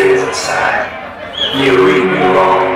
trees aside, you read me wrong.